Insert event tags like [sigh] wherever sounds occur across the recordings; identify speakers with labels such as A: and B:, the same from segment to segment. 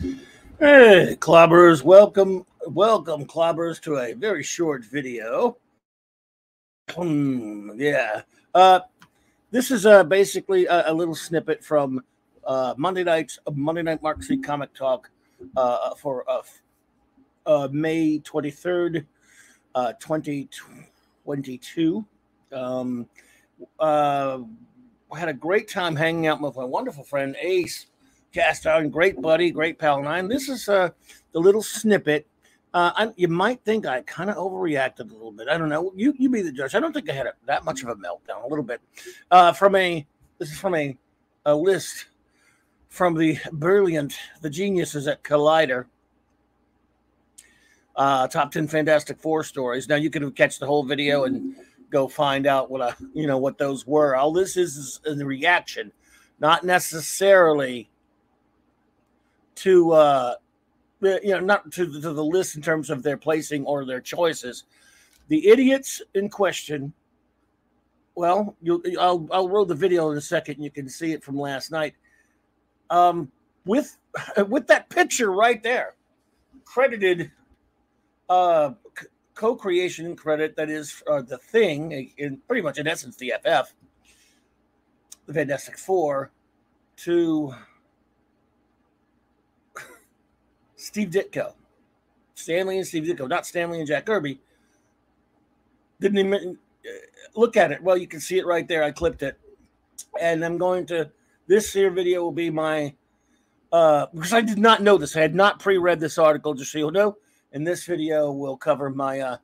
A: Hey, clobbers, welcome, welcome, clobbers, to a very short video. Hmm, yeah, uh, this is uh, basically a, a little snippet from uh, Monday night's Monday Night Mark C Comic Talk uh, for uh, uh, May twenty third, uh, twenty twenty two. Um, uh, had a great time hanging out with my wonderful friend Ace Castiron, great buddy, great pal of mine. This is uh, the little snippet. Uh, I, you might think I kind of overreacted a little bit. I don't know. You you be the judge. I don't think I had a, that much of a meltdown. A little bit. Uh, from a this is from a a list from the brilliant, the geniuses at Collider. Uh, top ten Fantastic Four stories. Now you can catch the whole video and go find out what I you know what those were. All this is is a reaction, not necessarily to uh, you know not to, to the list in terms of their placing or their choices. The idiots in question. Well, you I'll I'll roll the video in a second. You can see it from last night. Um, with [laughs] with that picture right there, credited uh, co-creation credit that is uh, the thing in pretty much in essence the FF, the Fantastic Four, to Steve Ditko, Stan Lee and Steve Ditko, not Stan Lee and Jack Kirby. Didn't even uh, look at it. Well, you can see it right there. I clipped it, and I'm going to. This here video will be my uh, because I did not know this. I had not pre-read this article, just so you'll know. And this video will cover my uh,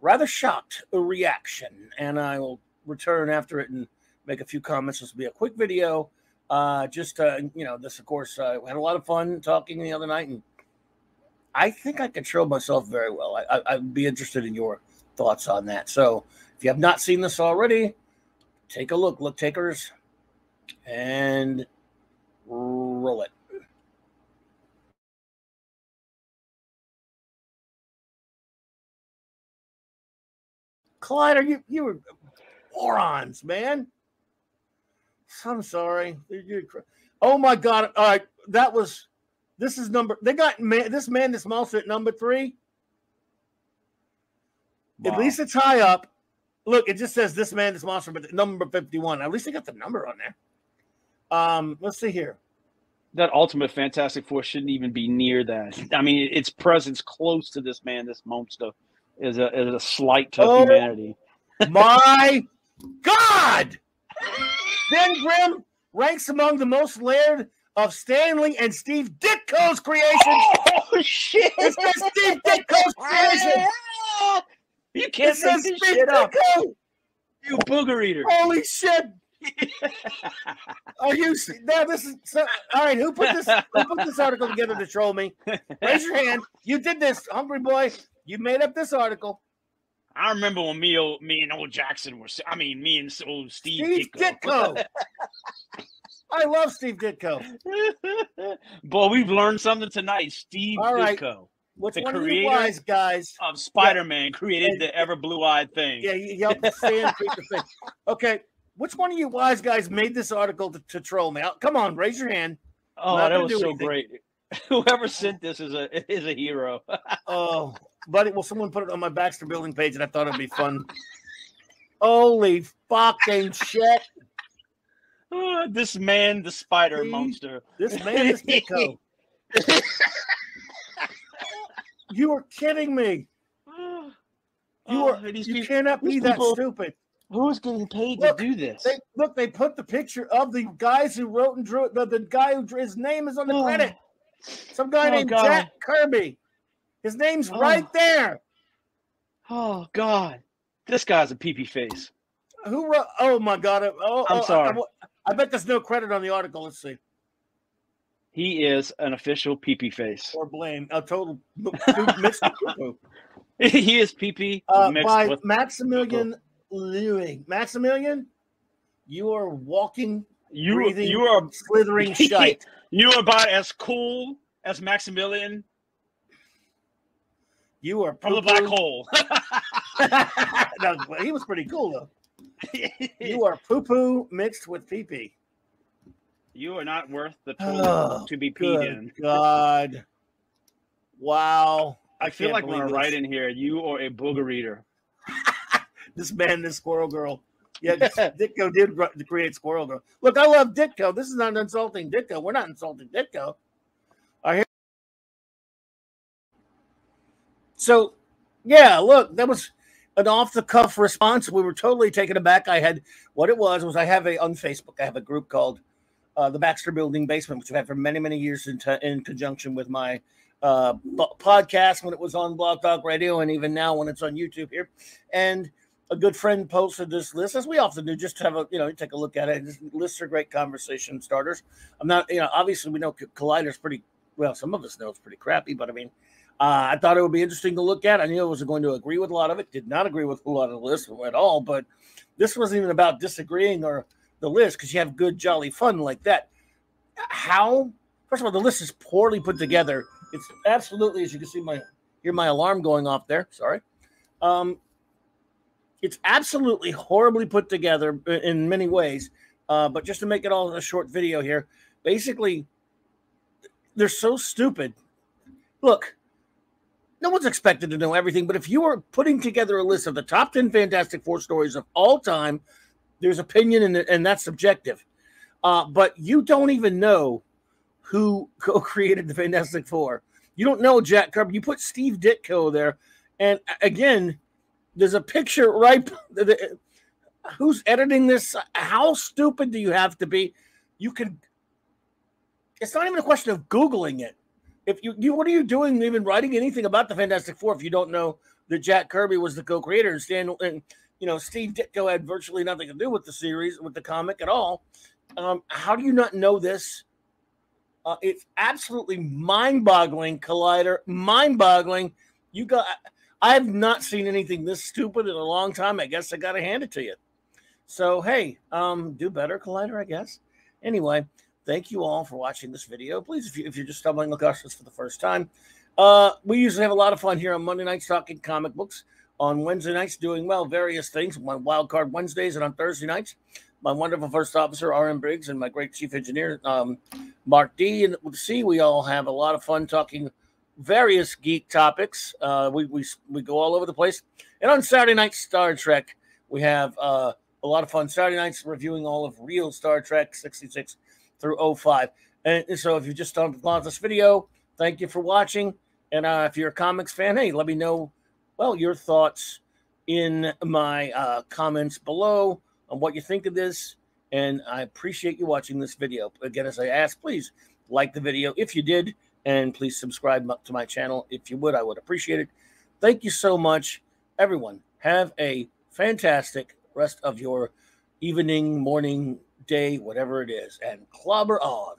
A: rather shocked reaction, and I will return after it and make a few comments. This will be a quick video. Uh, just uh, you know, this of course uh, had a lot of fun talking the other night, and I think I control myself very well. I, I, I'd be interested in your thoughts on that. So if you have not seen this already, take a look, look takers, and roll it. Collider, you you were morons, man. I'm sorry. Oh my god! All right, that was. This is number. They got man, this man, this mouse at number three. Wow. At least it's high up. Look, it just says this man, this monster, but number 51. At least they got the number on there. Um, let's see here.
B: That ultimate Fantastic Four shouldn't even be near that. I mean, its presence close to this man, this monster, is a is a slight to oh, humanity. [laughs]
A: my God! Ben Grimm ranks among the most layered of Stan Lee and Steve Ditko's creations.
B: Oh shit!
A: It says Steve Ditko's creation. [laughs]
B: You can't make this shit up. You booger eater.
A: Holy shit! [laughs] Are you now? This is so, all right. Who put this? Who put this article together to troll me? [laughs] Raise your hand. You did this, hungry boy. You made up this article.
B: I remember when me, old, me and old Jackson were. I mean, me and old Steve,
A: Steve Ditko. Ditko. I love Steve Ditko. [laughs]
B: Boy, we've learned something tonight. Steve All right. Ditko.
A: Which the one of you wise guys
B: of Spider-Man yeah. created the ever blue-eyed thing.
A: Yeah, he helped Stan create the thing. [laughs] Okay, which one of you wise guys made this article to, to troll me? Come on, raise your hand.
B: Oh, that was so anything. great. [laughs] Whoever sent this is a is a hero. [laughs]
A: oh, buddy, well, someone put it on my Baxter Building page, and I thought it'd be fun. Holy fucking shit!
B: Uh, this man, the spider See? monster.
A: This man is Nico. [laughs] you are kidding me. You oh, are. you people, cannot be that people, stupid.
B: Who's getting paid look, to do this?
A: They, look, they put the picture of the guys who wrote and drew it. The, the guy who drew his name is on the oh. credit. Some guy oh, named God. Jack Kirby. His name's oh. right there.
B: Oh God, this guy's a peepee face.
A: Who wrote? Oh my God! Oh,
B: I'm
A: oh,
B: sorry.
A: I, I, bet there's no credit on the article. Let's see.
B: He is an official peepee face.
A: Or blame a total [laughs]
B: mixed. he is peepee
A: uh, by with Maximilian Louis. Maximilian, you are walking,
B: you
A: breathing,
B: you are
A: slithering [laughs] shite.
B: You are about as cool as Maximilian.
A: You are
B: from the black hole. [laughs] [laughs]
A: no, he was pretty cool though. you are poo poo mixed with pee pee.
B: You are not worth the toilet oh, to be peed in.
A: God. Wow.
B: I, I feel like when I write in here, you are a booger eater.
A: this man, this squirrel girl. Yeah, [laughs] Ditko did create Squirrel Girl. Look, I love Ditko. This is not insulting Ditko. We're not insulting Ditko. I hear. So, yeah, look, that was an off the cuff response. We were totally taken aback. I had what it was was I have a on Facebook. I have a group called uh, the Baxter Building Basement, which I've had for many many years in, t- in conjunction with my uh, b- podcast when it was on Blog Talk Radio, and even now when it's on YouTube here. And a good friend posted this list, as we often do, just to have a you know take a look at it. lists are great conversation starters. I'm not you know obviously we know Collider's pretty well. Some of us know it's pretty crappy, but I mean. Uh, I thought it would be interesting to look at. I knew I wasn't going to agree with a lot of it. Did not agree with a lot of the list at all. But this wasn't even about disagreeing or the list because you have good, jolly fun like that. How? First of all, the list is poorly put together it's absolutely, as you can see, my hear my alarm going off there. Sorry. Um, it's absolutely horribly put together in many ways. Uh, but just to make it all a short video here, basically, they're so stupid. Look, no one's expected to know everything, but if you are putting together a list of the top 10 Fantastic Four stories of all time, there's opinion and, and that's subjective. Uh, but you don't even know who [laughs] co-created the Fantastic Four. You don't know Jack Kirby. You put Steve Ditko there, and again, there's a picture right. Who's editing this? How stupid do you have to be? You can. It's not even a question of googling it. If you, you what are you doing even writing anything about the Fantastic Four if you don't know that Jack Kirby was the co-creator and Stan and you know Steve Ditko had virtually nothing to do with the series with the comic at all. Um, how do you not know this? Uh, it's absolutely mind-boggling, Collider. Mind-boggling. You got. I have not seen anything this stupid in a long time. I guess I got to hand it to you. So hey, um, do better, Collider. I guess. Anyway, thank you all for watching this video. Please, if, you, if you're just stumbling across this for the first time, uh, we usually have a lot of fun here on Monday nights talking comic books. On Wednesday nights, doing well various things. On Wild Card Wednesdays and on Thursday nights, my wonderful first officer, R.M. Briggs, and my great chief engineer, um, Mark D. And C, we all have a lot of fun talking various geek topics. Uh, we, we, we go all over the place. And on Saturday night, Star Trek, we have uh, a lot of fun Saturday nights reviewing all of real Star Trek 66 through 05. And so if you just stumbled upon this video, thank you for watching. And uh, if you're a comics fan, hey, let me know, well, your thoughts in my uh, comments below on what you think of this. And I appreciate you watching this video. Again, as I asked, please like the video if you did, and please subscribe to my channel if you would. I would appreciate it. Thank you so much, everyone. Have a fantastic rest of your evening, morning, day, whatever it is, and clobber on.